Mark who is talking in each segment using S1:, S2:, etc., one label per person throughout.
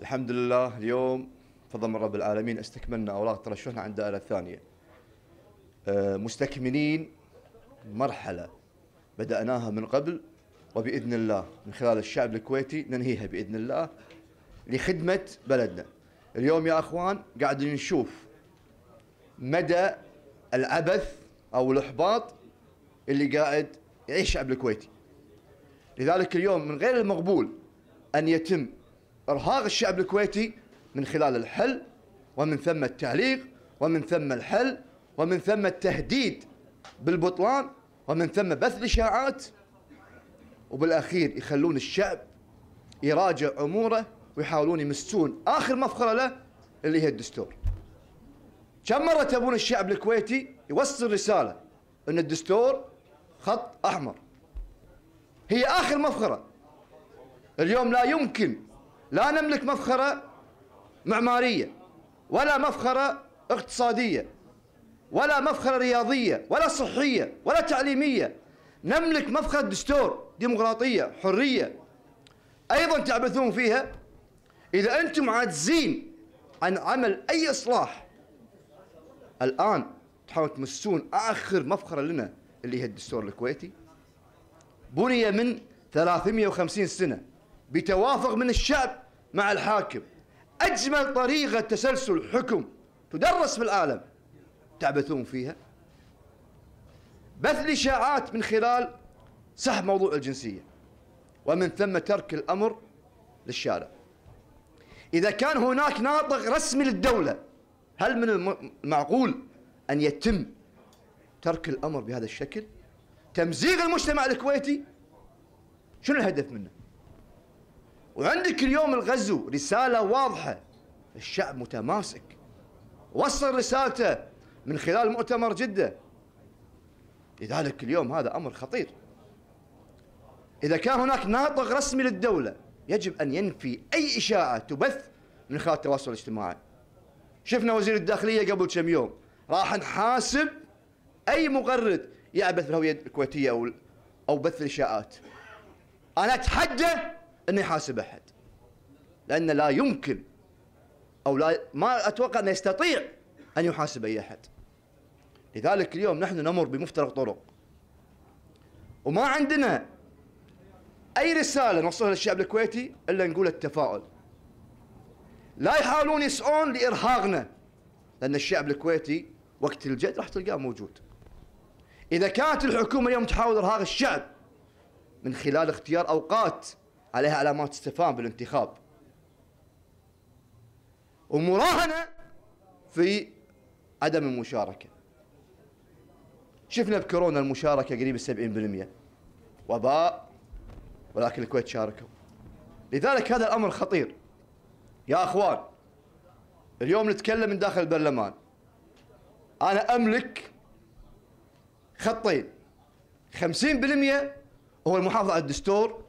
S1: الحمد لله اليوم فضل من رب العالمين استكملنا أوراق ترشحنا عند الدائره الثانية. آه، مستكملين مرحلة بدأناها من قبل وبإذن الله من خلال الشعب الكويتي ننهيها بإذن الله لخدمة بلدنا. اليوم يا أخوان قاعدين نشوف مدى العبث أو الإحباط اللي قاعد يعيش الشعب الكويتي. لذلك اليوم من غير المقبول أن يتم إرهاق الشعب الكويتي من خلال الحل ومن ثم التعليق ومن ثم الحل ومن ثم التهديد بالبطلان ومن ثم بث الإشاعات وبالأخير يخلون الشعب يراجع أموره ويحاولون يمسون آخر مفخرة له اللي هي الدستور. كم مرة تبون الشعب الكويتي يوصل رسالة إن الدستور خط أحمر. هي آخر مفخرة. اليوم لا يمكن لا نملك مفخرة معمارية ولا مفخرة اقتصادية ولا مفخرة رياضية ولا صحية ولا تعليمية. نملك مفخرة دستور ديمقراطية حرية. أيضا تعبثون فيها إذا أنتم عاجزين عن عمل أي إصلاح. الآن تحاولون تمسون آخر مفخرة لنا اللي هي الدستور الكويتي. بني من 350 سنة بتوافق من الشعب مع الحاكم. أجمل طريقة تسلسل حكم تدرس في العالم. تعبثون فيها؟ بث الإشاعات من خلال سحب موضوع الجنسية ومن ثم ترك الأمر للشارع. إذا كان هناك ناطق رسمي للدولة هل من المعقول أن يتم ترك الأمر بهذا الشكل؟ تمزيق المجتمع الكويتي؟ شنو الهدف منه؟ وعندك اليوم الغزو رسالة واضحة. الشعب متماسك. وصل رسالته من خلال مؤتمر جدة. لذلك اليوم هذا أمر خطير. إذا كان هناك ناطق رسمي للدولة يجب أن ينفي أي إشاعة تبث من خلال التواصل الاجتماعي. شفنا وزير الداخلية قبل كم يوم راح نحاسب أي مغرد يعبث بالهوية الكويتية أو أو بث الإشاعات. أنا أتحدى أن يحاسب أحد. لأن لا يمكن أو لا ما أتوقع أنه يستطيع أن يحاسب أي أحد. لذلك اليوم نحن نمر بمفترق طرق. وما عندنا أي رسالة نوصلها للشعب الكويتي إلا نقول التفاؤل. لا يحاولون يسعون لإرهاقنا لأن الشعب الكويتي وقت الجد راح تلقاه موجود. إذا كانت الحكومة اليوم تحاول إرهاق الشعب من خلال اختيار أوقات عليها علامات استفهام بالانتخاب ومراهنة في عدم المشاركة. شفنا بكورونا المشاركة قريب السبعين 70% وباء ولكن الكويت شاركوا. لذلك هذا الأمر خطير. يا أخوان اليوم نتكلم من داخل البرلمان. أنا أملك خطين. 50% هو المحافظة على الدستور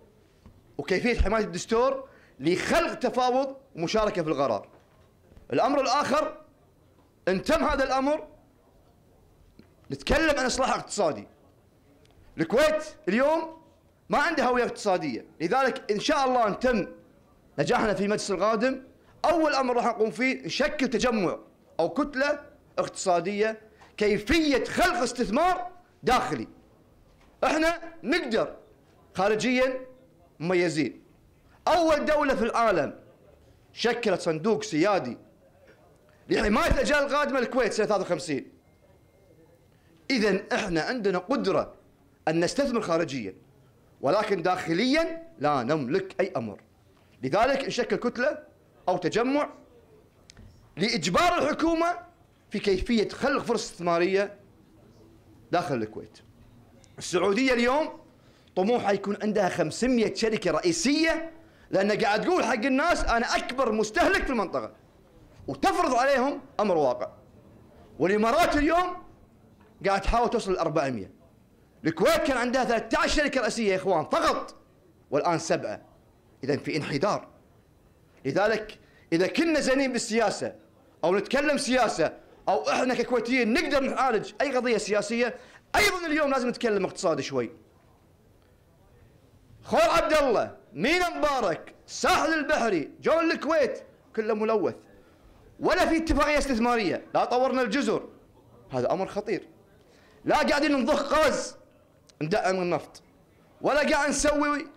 S1: وكيفية حماية الدستور لخلق تفاوض ومشاركة في القرار. الأمر الآخر إن تم هذا الأمر نتكلم عن إصلاح اقتصادي. الكويت اليوم ما عندها هوية اقتصادية. لذلك إن شاء الله إن تم نجاحنا في المجلس القادم أول أمر راح نقوم فيه نشكل تجمع أو كتلة اقتصادية كيفية خلق استثمار داخلي. إحنا نقدر خارجيا مميزين أول دولة في العالم شكلت صندوق سيادي. لحماية الأجيال القادمة الكويت سنة 53 إذا إحنا عندنا قدرة أن نستثمر خارجيا ولكن داخليا لا نملك أي أمر. لذلك نشكل كتلة أو تجمع لإجبار الحكومة في كيفية خلق فرص استثمارية داخل الكويت. السعودية اليوم طموحها يكون عندها 500 شركة رئيسية لأن قاعد تقول حق الناس أنا أكبر مستهلك في المنطقة. وتفرض عليهم أمر واقع. والإمارات اليوم قاعد تحاول توصل ل 400 الكويت كان عندها 13 شركة رئيسية يا إخوان فقط والآن سبعة. اذا في انحدار. لذلك إذا كنا زينين بالسياسة أو نتكلم سياسة أو إحنا ككويتيين نقدر نعالج أي قضية سياسية أيضا اليوم لازم نتكلم اقتصادي شوي. عبد الله مينا مبارك؟ الساحل البحري جو الكويت كله ملوث. ولا في اتفاقية استثمارية لا طورنا الجزر. هذا أمر خطير. لا قاعدين نضخ غاز ندعم النفط. ولا قاعد نسوي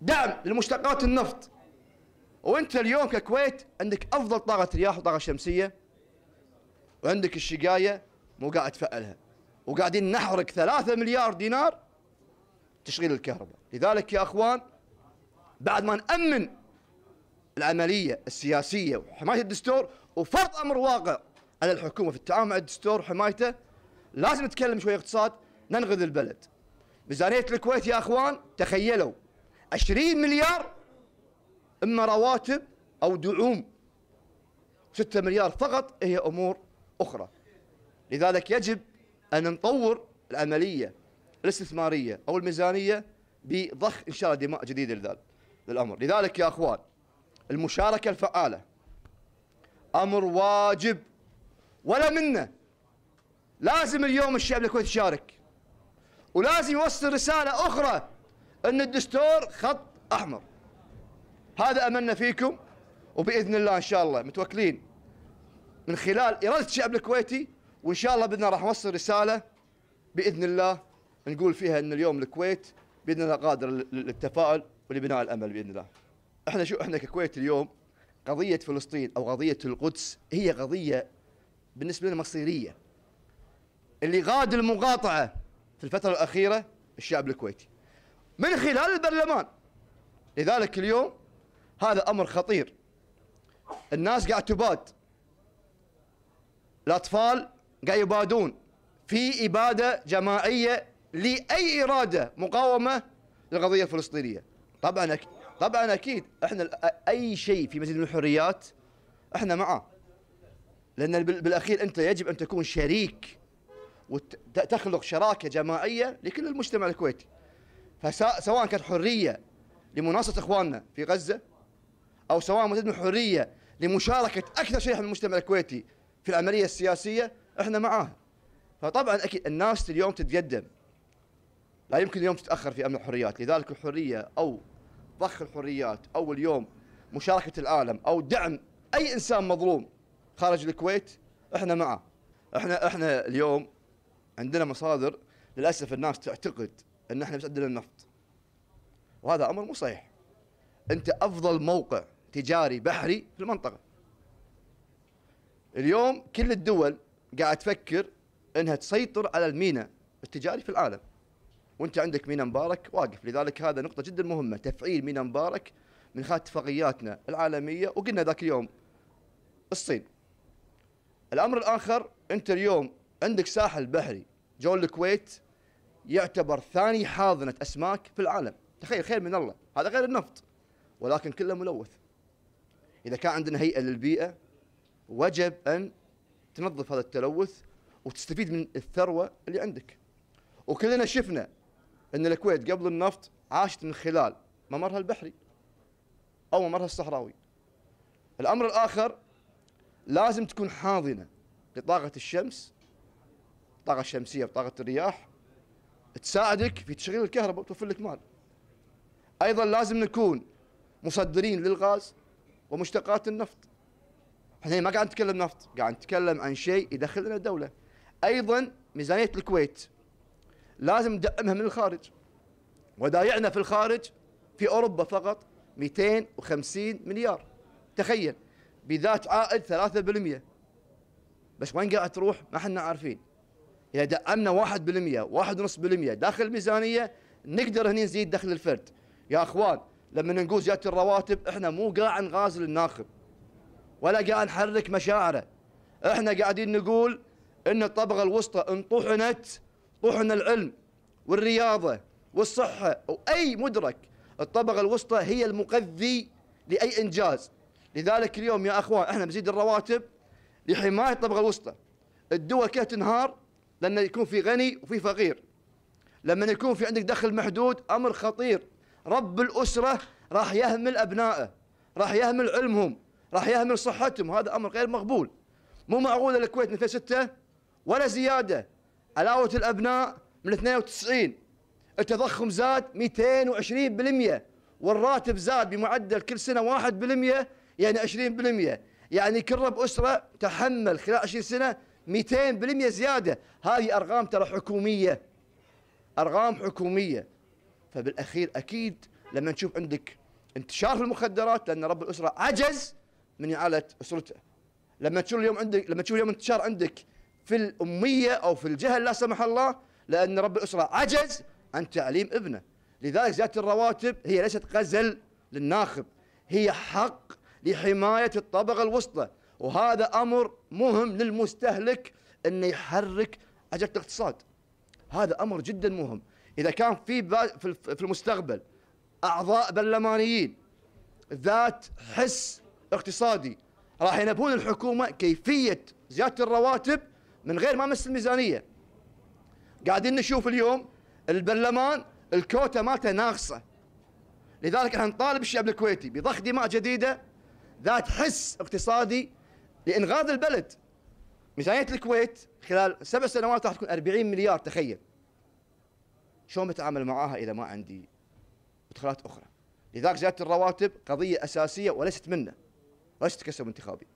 S1: دعم لمشتقات النفط. وانت اليوم ككويت عندك أفضل طاقة رياح وطاقة شمسية. وعندك الشقاية مو قاعد تفعلها. وقاعدين نحرق ثلاثة مليار دينار تشغيل الكهرباء. لذلك يا أخوان بعد ما نأمن العملية السياسية وحماية الدستور وفرض أمر واقع على الحكومة في التعامل مع الدستور وحمايته لازم نتكلم شوي اقتصاد ننغذ البلد. ميزانية الكويت يا أخوان تخيلوا 20 مليار إما رواتب أو دعوم. 6 مليار فقط هي أمور أخرى. لذلك يجب أن نطور العملية الاستثمارية أو الميزانية بضخ إن شاء الله دماء جديدة لذلك للأمر. لذلك يا أخوان المشاركة الفعالة أمر واجب ولا منه. لازم اليوم الشعب الكويتي يشارك ولازم يوصل رسالة أخرى أن الدستور خط أحمر. هذا أملنا فيكم وبإذن الله إن شاء الله متوكلين من خلال إرادة الشعب الكويتي وإن شاء الله بإذن الله راح نوصل رسالة بإذن الله نقول فيها أن اليوم الكويت بإذن الله قادر للتفاؤل ولبناء الأمل بإذن الله. إحنا شو إحنا ككويت اليوم قضية فلسطين أو قضية القدس هي قضية بالنسبة لنا مصيرية. اللي غاد المقاطعة في الفترة الأخيرة الشعب الكويتي. من خلال البرلمان. لذلك اليوم هذا أمر خطير. الناس قاعد تباد. الأطفال قاعد يبادون في إبادة جماعية لأي إرادة مقاومة للقضية الفلسطينية. طبعا طبعا أكيد إحنا أي شيء في مزيد من الحريات إحنا معه. لأن بالأخير أنت يجب أن تكون شريك وتخلق شراكة جماعية لكل المجتمع الكويتي. فسواء كانت حرية لمناصرة إخواننا في غزة أو سواء مزيد من الحرية لمشاركة أكثر شيء من المجتمع الكويتي في العملية السياسية إحنا معاها فطبعا أكيد الناس اليوم تتقدم. لا يمكن اليوم تتأخر في أمن الحريات. لذلك الحرية أو ضخ الحريات أو اليوم مشاركة العالم أو دعم أي إنسان مظلوم خارج الكويت إحنا معه. إحنا إحنا اليوم عندنا مصادر للأسف الناس تعتقد إن إحنا بس عندنا النفط. وهذا أمر مو صحيح. أنت أفضل موقع تجاري بحري في المنطقة. اليوم كل الدول قاعد تفكر إنها تسيطر على الميناء التجاري في العالم. وانت عندك ميناء مبارك واقف. لذلك هذا نقطة جدا مهمة تفعيل ميناء مبارك من خلال اتفاقياتنا العالمية وقلنا ذاك اليوم الصين. الأمر الآخر أنت اليوم عندك ساحل بحري جو الكويت يعتبر ثاني حاضنة أسماك في العالم. تخيل خير من الله هذا غير النفط ولكن كله ملوث. إذا كان عندنا هيئة للبيئة وجب أن تنظف هذا التلوث وتستفيد من الثروة اللي عندك. وكلنا شفنا إن الكويت قبل النفط عاشت من خلال ممرها البحري أو ممرها الصحراوي. الأمر الآخر لازم تكون حاضنة لطاقة الشمس الطاقه الشمسيه وطاقة الرياح تساعدك في تشغيل الكهرباء وتوفر لك مال أيضا لازم نكون مصدرين للغاز ومشتقات النفط. إحنا ما قاعد نتكلم نفط قاعد نتكلم عن شيء يدخل لنا الدولة. أيضا ميزانية الكويت لازم ندعمها من الخارج. ودايعنا في الخارج في أوروبا فقط 250 مليار. تخيل بذات عائد 3% بس وين قاعد تروح؟ ما إحنا عارفين. إذا دعمنا 1% 1.5% داخل الميزانية نقدر هني نزيد دخل الفرد. يا أخوان لما نقول زيادة الرواتب إحنا مو قاعد نغازل الناخب. ولا قاعد نحرك مشاعره. إحنا قاعدين نقول إن الطبقة الوسطى انطحنت طحن العلم والرياضة والصحة وأي مدرك الطبقة الوسطى هي المقذي لأي إنجاز. لذلك اليوم يا أخوان إحنا بنزيد الرواتب لحماية الطبقة الوسطى. الدول كيف تنهار؟ لأن يكون في غني وفي فقير. لما يكون في عندك دخل محدود أمر خطير. رب الأسرة راح يهمل أبنائه راح يهمل علمهم راح يهمل صحتهم. وهذا أمر غير مقبول. مو معقول الكويت من 2006 ولا زيادة. علاوة الأبناء من 92 التضخم زاد 220% والراتب زاد بمعدل كل سنة 1% يعني 20% يعني كل رب أسرة تحمل خلال 20 سنة 200% زيادة. هذه أرقام ترى حكومية. أرقام حكومية. فبالأخير أكيد لما نشوف عندك انتشار في المخدرات لأن رب الأسرة عجز من إعالة أسرته. لما تشوف اليوم عندك لما تشوف اليوم انتشار عندك في الأمية أو في الجهل لا سمح الله لأن رب الأسرة عجز عن تعليم ابنه. لذلك زيادة الرواتب هي ليست غزل للناخب هي حق لحماية الطبقة الوسطى. وهذا أمر مهم للمستهلك أنه يحرك عجلة الاقتصاد. هذا أمر جدا مهم. إذا كان في في المستقبل أعضاء برلمانيين ذات حس اقتصادي راح ينبهون الحكومة كيفية زيادة الرواتب من غير ما مس الميزانية. قاعدين نشوف اليوم البرلمان الكوتا مالته ناقصة. لذلك إحنا نطالب الشعب الكويتي بضخ دماء جديدة ذات حس اقتصادي لإنغاذ البلد. ميزانية الكويت خلال سبع سنوات راح تكون 40 مليار تخيل. شلون بتعامل معاها إذا ما عندي مدخلات أخرى؟ لذلك زيادة الرواتب قضية أساسية وليست منه. وليست تكسب انتخابي.